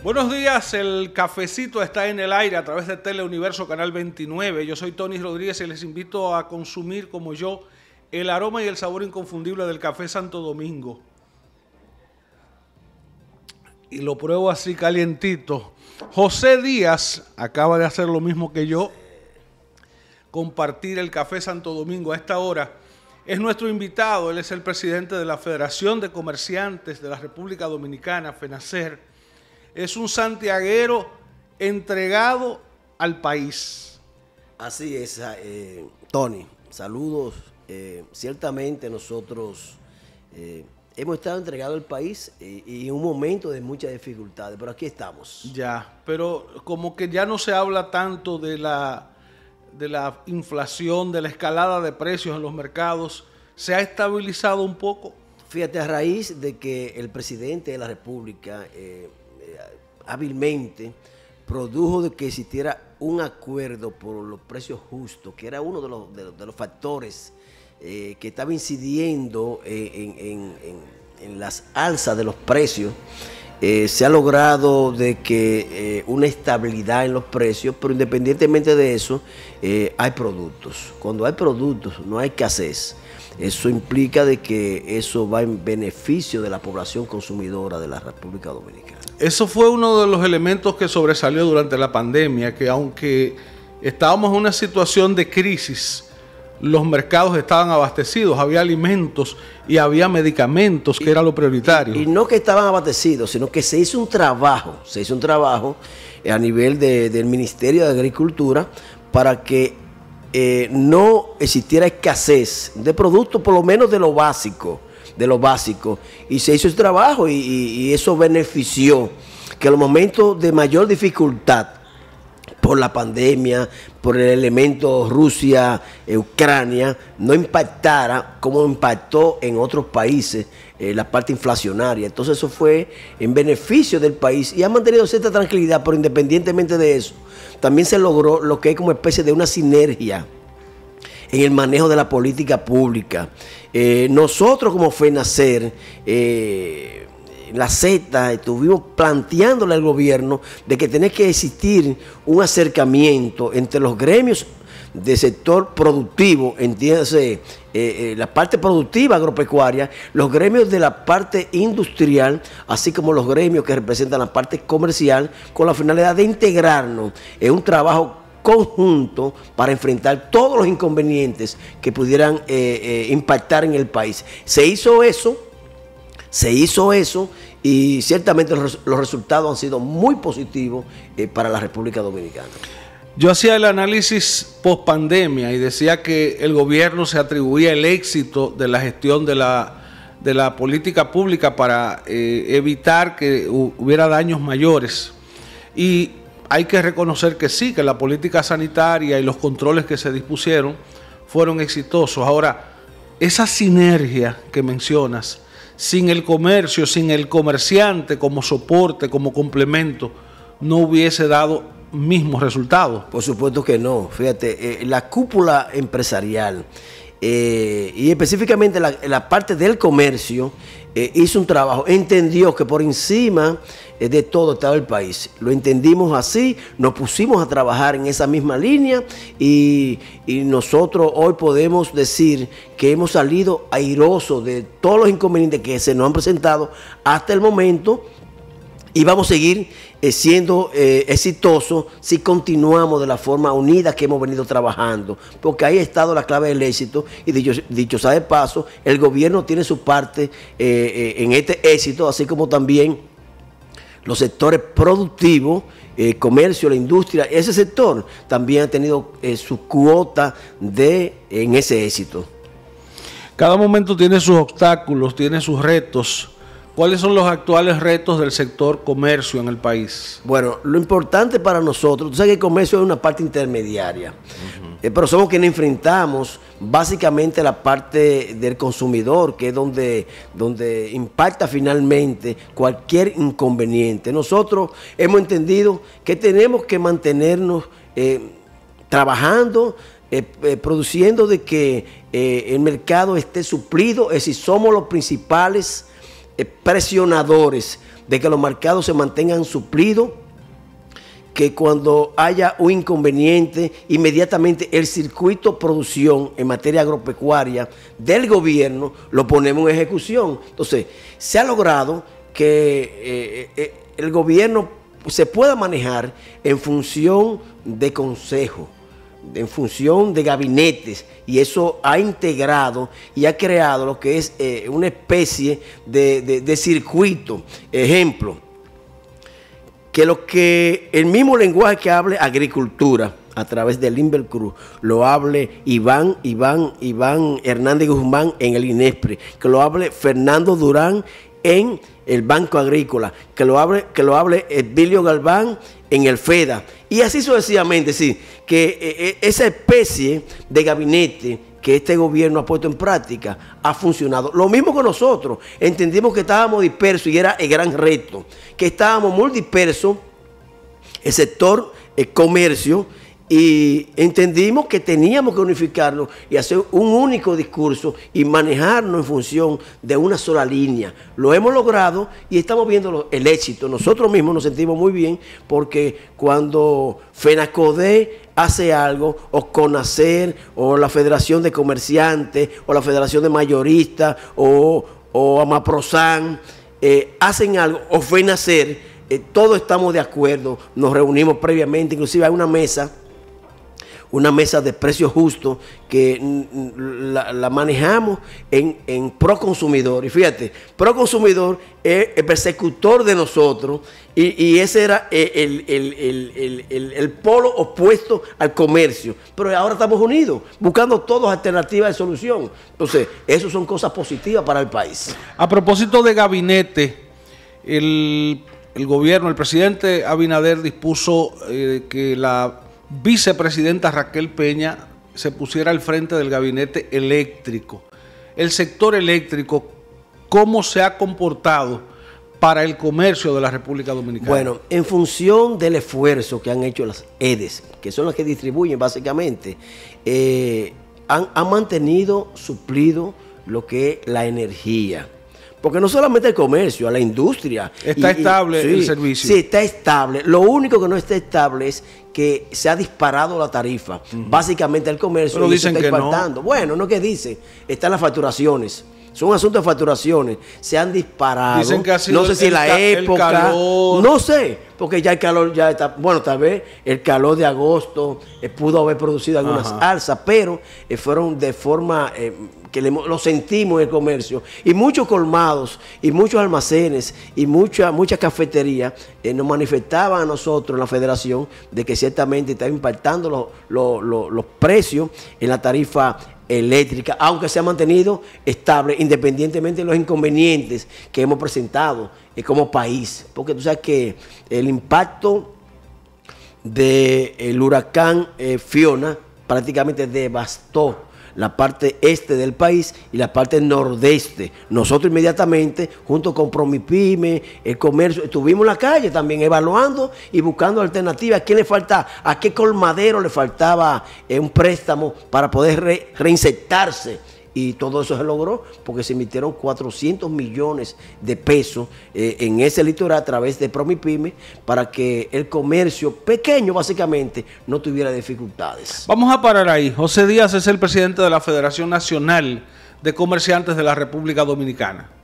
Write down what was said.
Buenos días, el cafecito está en el aire a través de Teleuniverso Canal 29. Yo soy Tony Rodríguez y les invito a consumir como yo el aroma y el sabor inconfundible del café Santo Domingo. Y lo pruebo así calientito. José Díaz acaba de hacer lo mismo que yo, compartir el café Santo Domingo a esta hora. Es nuestro invitado, él es el presidente de la Federación de Comerciantes de la República Dominicana, FENACER es un santiaguero entregado al país. Así es, eh, Tony. Saludos. Eh, ciertamente nosotros eh, hemos estado entregados al país y en un momento de muchas dificultades, pero aquí estamos. Ya, pero como que ya no se habla tanto de la, de la inflación, de la escalada de precios en los mercados, ¿se ha estabilizado un poco? Fíjate, a raíz de que el presidente de la República hábilmente produjo de que existiera un acuerdo por los precios justos, que era uno de los, de, factores eh, que estaba incidiendo en, las alzas de los precios. Eh, se ha logrado de que eh, una estabilidad en los precios, pero independientemente de eso, hay productos. Cuando hay productos, no hay escasez. Eso implica de que eso va en beneficio de la población consumidora de la República Dominicana. Eso fue uno de los elementos que sobresalió durante la pandemia, que aunque estábamos en una situación de crisis, los mercados estaban abastecidos, había alimentos y había medicamentos, que era lo prioritario. Y, no que estaban abastecidos, sino que se hizo un trabajo, se hizo un trabajo a nivel del Ministerio de Agricultura para que eh, no existiera escasez de productos, por lo menos de lo básico, de lo básico. Y se hizo ese trabajo y, eso benefició que en los momentos de mayor dificultad, por la pandemia, por el elemento Rusia-Ucrania, no impactara como impactó en otros países eh, la parte inflacionaria. Entonces eso fue en beneficio del país y ha mantenido cierta tranquilidad, pero independientemente de eso, también se logró lo que es como especie de una sinergia en el manejo de la política pública. Eh, nosotros como FENACER, eh, la Z, estuvimos planteándole al gobierno de que tiene que existir un acercamiento entre los gremios de sector productivo, entiéndase, eh, eh, la parte productiva agropecuaria, los gremios de la parte industrial, así como los gremios que representan la parte comercial, con la finalidad de integrarnos en un trabajo conjunto para enfrentar todos los inconvenientes que pudieran eh, impactar en el país. Se hizo eso, se hizo eso y ciertamente los, resultados han sido muy positivos para la República Dominicana. Yo hacía el análisis post pandemia y decía que el gobierno se atribuía el éxito de la gestión de la, de la política pública para eh, evitar que hubiera daños mayores. Y hay que reconocer que sí, que la política sanitaria y los controles que se dispusieron fueron exitosos. Ahora, esa sinergia que mencionas, sin el comercio, sin el comerciante como soporte, como complemento, no hubiese dado mismos resultados. Por supuesto que no. Fíjate, eh, la cúpula empresarial eh, y específicamente la, parte del comercio eh, hizo un trabajo, entendió que por encima de todo estaba el país. Lo entendimos así, nos pusimos a trabajar en esa misma línea y, y nosotros hoy podemos decir que hemos salido airosos de todos los inconvenientes que se nos han presentado hasta el momento y vamos a seguir eh, siendo eh, exitoso si continuamos de la forma unida que hemos venido trabajando, porque ahí ha estado la clave del éxito y dicho, dicho sea de paso, el gobierno tiene su parte eh, en este éxito, así como también los sectores productivos, comercio, la industria, ese sector también ha tenido su cuota de en ese éxito. Cada momento tiene sus obstáculos, tiene sus retos ¿Cuáles son los actuales retos del sector comercio en el país? Bueno, lo importante para nosotros, tú sabes que el comercio es una parte intermediaria, eh, pero somos quienes enfrentamos básicamente la parte del consumidor, que es donde, donde impacta finalmente cualquier inconveniente. Nosotros hemos entendido que tenemos que mantenernos eh, trabajando, eh, produciendo de que el mercado esté suplido, es decir, somos los principales presionadores de que los mercados se mantengan suplidos que cuando haya un inconveniente, inmediatamente el circuito producción en materia agropecuaria del gobierno lo ponemos en ejecución. Entonces, se ha logrado que eh, eh, el gobierno se pueda manejar en función de consejo, en función de gabinetes, y eso ha integrado y ha creado lo que es eh, una especie de, de circuito. Ejemplo, que lo que el mismo lenguaje que hable agricultura a través del Cruz lo hable Iván, Iván, Iván Hernández Guzmán en el INESPRE, que lo hable Fernando Durán en el Banco Agrícola, que lo hable, que lo hable Edilio Galván en el FEDA. Y así sucesivamente, sí, que eh, eh, esa especie de gabinete que este gobierno ha puesto en práctica ha funcionado. Lo mismo con nosotros. Entendimos que estábamos dispersos y era el gran reto. Que estábamos muy dispersos, el sector el comercio, y entendimos que teníamos que unificarnos y hacer un único discurso y manejarnos en función de una sola línea. Lo hemos logrado y estamos viendo el éxito. Nosotros mismos nos sentimos muy bien porque cuando FENACODE hace algo, o CONACER, o la Federación de Comerciantes, o la Federación de Mayoristas, o, o AMAPROSAN, eh, hacen algo, o FENACER, eh, todos estamos de acuerdo, nos reunimos previamente, inclusive hay una mesa una mesa de precios justos que la, manejamos en, en, pro consumidor. Y fíjate, pro consumidor es el persecutor de nosotros y, ese era el, el, polo opuesto al comercio. Pero ahora estamos unidos, buscando todas alternativas de solución. Entonces, eso son cosas positivas para el país. A propósito de gabinete, el, gobierno, el presidente Abinader dispuso eh, que la vicepresidenta Raquel Peña se pusiera al frente del gabinete eléctrico. El sector eléctrico, ¿cómo se ha comportado para el comercio de la República Dominicana? Bueno, en función del esfuerzo que han hecho las EDES, que son las que distribuyen básicamente, eh, han, han mantenido suplido lo que es la energía porque no solamente el comercio, a la industria. Está estable el servicio. Sí, está estable. Lo único que no está estable es que se ha disparado la tarifa. Básicamente el comercio Pero dicen está que Bueno, no que dice, están las facturaciones. Son asuntos de facturaciones. Se han disparado. Dicen que ha sido no sé si la época. No sé, porque ya el calor ya está. Bueno, tal vez el calor de agosto eh, pudo haber producido algunas alzas, pero eh, fueron de forma eh, que lo sentimos en el comercio, y muchos colmados, y muchos almacenes, y muchas mucha cafeterías nos manifestaban a nosotros en la federación de que ciertamente está impactando los precios en la tarifa eléctrica, aunque se ha mantenido estable, independientemente de los inconvenientes que hemos presentado eh, como país. Porque tú sabes que el impacto del huracán eh, Fiona prácticamente devastó la parte este del país y la parte nordeste. Nosotros inmediatamente, junto con Promipime, el comercio, estuvimos en la calle también evaluando y buscando alternativas. ¿A quién le falta? ¿A qué colmadero le faltaba eh, un préstamo para poder reinsertarse? Y todo eso se logró porque se emitieron 400 millones de pesos eh, en ese litoral a través de Promipyme para que el comercio pequeño básicamente no tuviera dificultades. Vamos a parar ahí. José Díaz es el presidente de la Federación Nacional de Comerciantes de la República Dominicana.